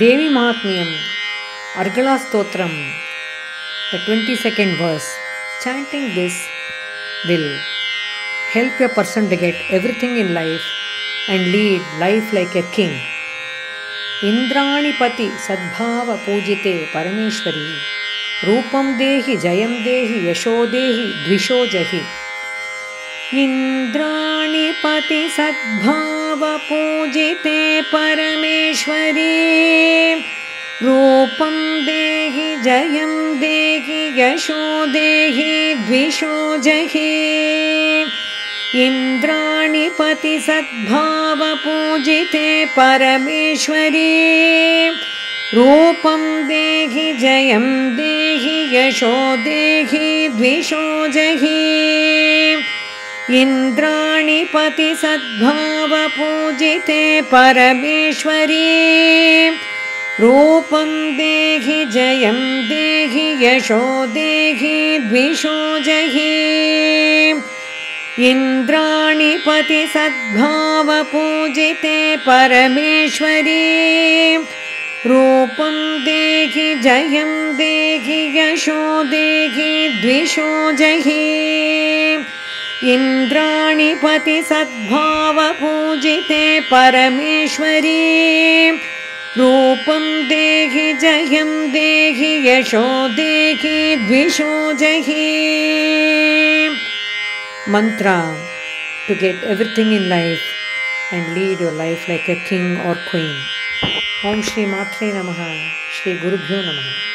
Devi Mahatmyam, Argala Stotram, the 22nd verse. Chanting this will help a person to get everything in life and lead life like a king. इन्द्राणिपति सद्भावपूजिते परमेश्वरी रूपं देहि जयं देहि यशो देहि द्विषो जहि इन्द्राणिपति सद्भावपूजिते परमेश्वरी। रूपं देहि जयं देहि यशो देहि द्विषो जहि। इन्द्राणिपति सद्भावपूजिते परमेश्वरी। रूपं देहि जयं देहि यशो देहि द्विषो जहि इन्द्राणिपति सद्भावपूजिते परमेश्वरी। रूपं देहि जयं देहि यशो देहि द्विषो जहि। इन्द्राणिपति सद्भावपूजिते परमेश्वरी। रूपं देहि जयं देहि यशो देहि द्विषो जहि इन्द्राणिपति सद्भावपूजिते परमेश्वरी रूपं देहि जयं देहि यशो देहि द्विषो जहि to get everything in life and lead your life like a king or queen. Om Shri Matre Namaha, Shri Gurubhyo Namaha.